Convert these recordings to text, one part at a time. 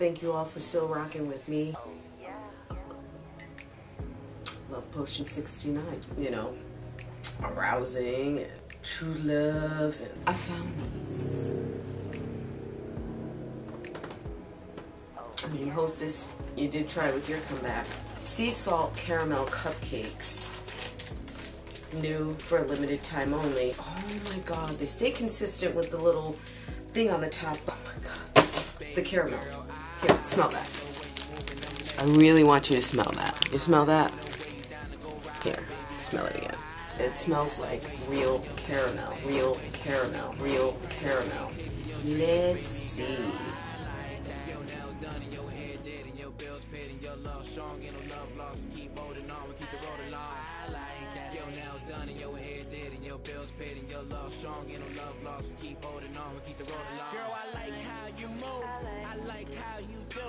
Thank you all for still rocking with me. Love Potion 69, you know, arousing and true love. And I found these. I mean, hostess, you did try with your comeback. Sea salt caramel cupcakes. New for a limited time only. Oh my god, they stay consistent with the little thing on the top. Oh my god. The caramel. Here, smell that. I really want you to smell that. You smell that? Here, smell it again. It smells like real caramel, real caramel, real caramel. Let's see. bills paid and your love strong and love lost. Keep holding on, keep the road along. Like how you do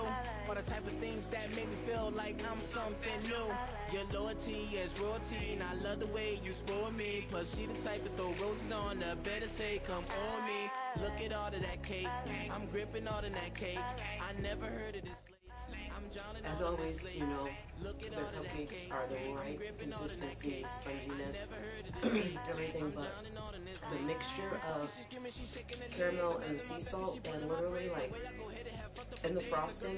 all the type of things that make me feel like I'm something new. Your loyalty is royalty, and I love the way you spoil me. Plus, she the type to throw roses on the bed and say, Come on me. Look at all of that cake, I'm gripping all of that cake. I never heard of this. As always, you know, the cupcakes are the right consistency, sponginess, everything, but the mixture of caramel and sea salt and literally like in the frosting,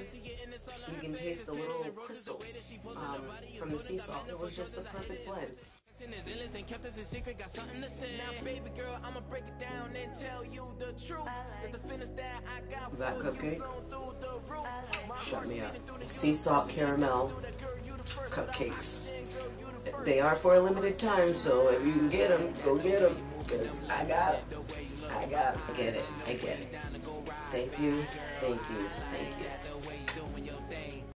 you can taste the little crystals um, from the sea salt. It was just the perfect blend is endless and kept us a secret, got something to say. Now, baby girl, I'ma break it down and tell you the truth. That the feelings that I got that cupcake shut me up. Sea salt caramel cupcakes. They are for a limited time, so if you can get them, go get them. Because I got, I got, I get it, I get it. Thank you, thank you, thank you.